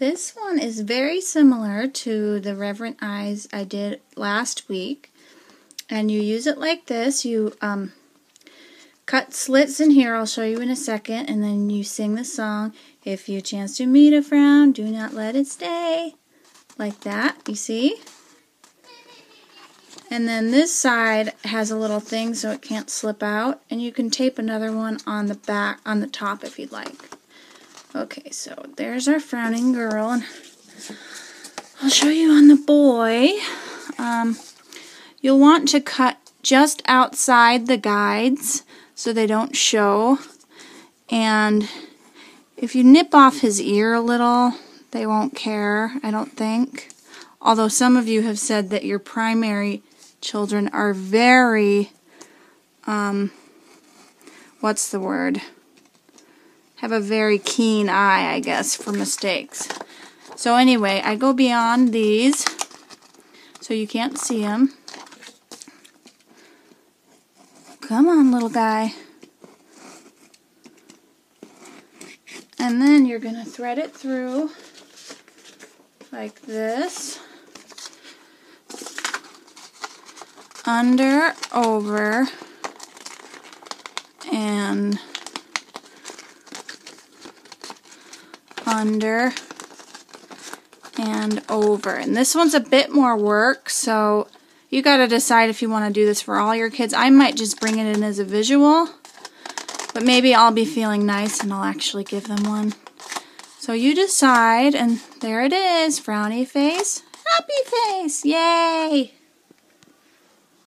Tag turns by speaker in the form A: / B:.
A: This one is very similar to the Reverent Eyes I did last week. And you use it like this. You um, cut slits in here, I'll show you in a second, and then you sing the song, If you chance to meet a frown, do not let it stay. Like that, you see? And then this side has a little thing so it can't slip out, and you can tape another one on the back, on the top if you'd like. Okay, so there's our frowning girl, and I'll show you on the boy. Um, you'll want to cut just outside the guides so they don't show. And if you nip off his ear a little, they won't care, I don't think. Although some of you have said that your primary children are very, um, what's the word? Have a very keen eye, I guess, for mistakes. So anyway, I go beyond these so you can't see them. Come on, little guy. And then you're going to thread it through like this. Under, over, and under and over. And this one's a bit more work, so you got to decide if you want to do this for all your kids. I might just bring it in as a visual, but maybe I'll be feeling nice and I'll actually give them one. So you decide, and there it is, frowny face, happy face, yay!